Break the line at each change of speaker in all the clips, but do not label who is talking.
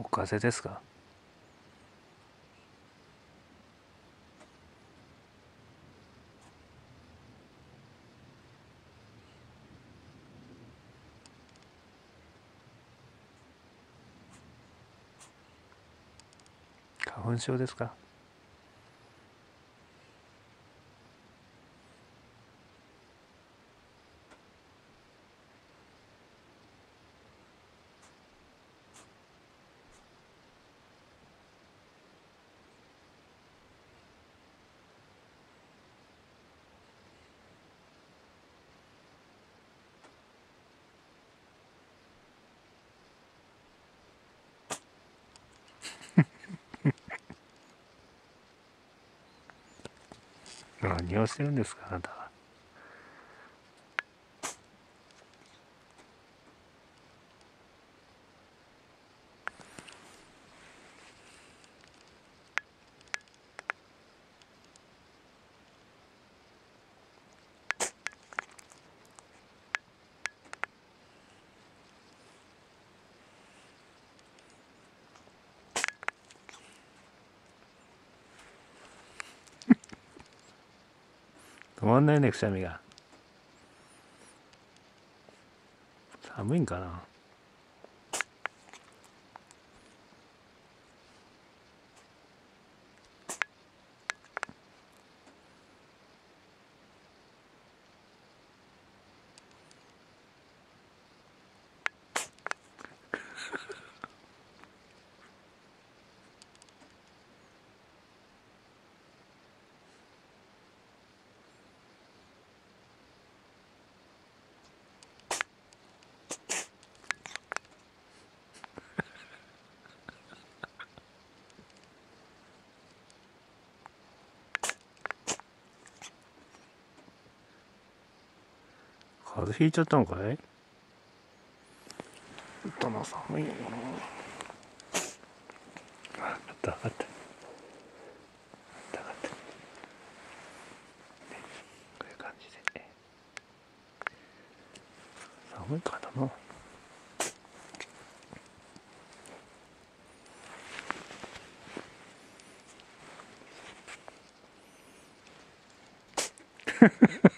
お風邪ですか？花粉症ですか？何をしてるんですかあなたは。止まんないねくしゃみが。寒いんかな。風邪ひいちゃったのかい？頭寒いのかなあった分かった分かった分かった。こういう感じで。寒いからな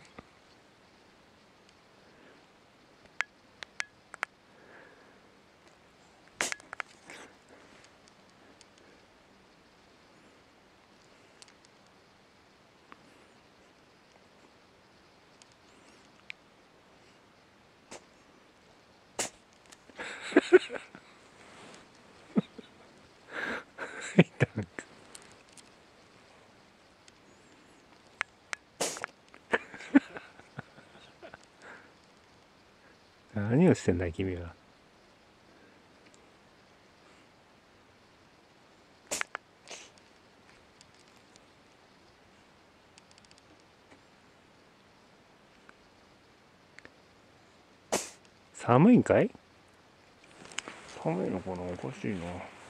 何をしてんだ君は。寒いんかい？寒いのかな？おかしいな。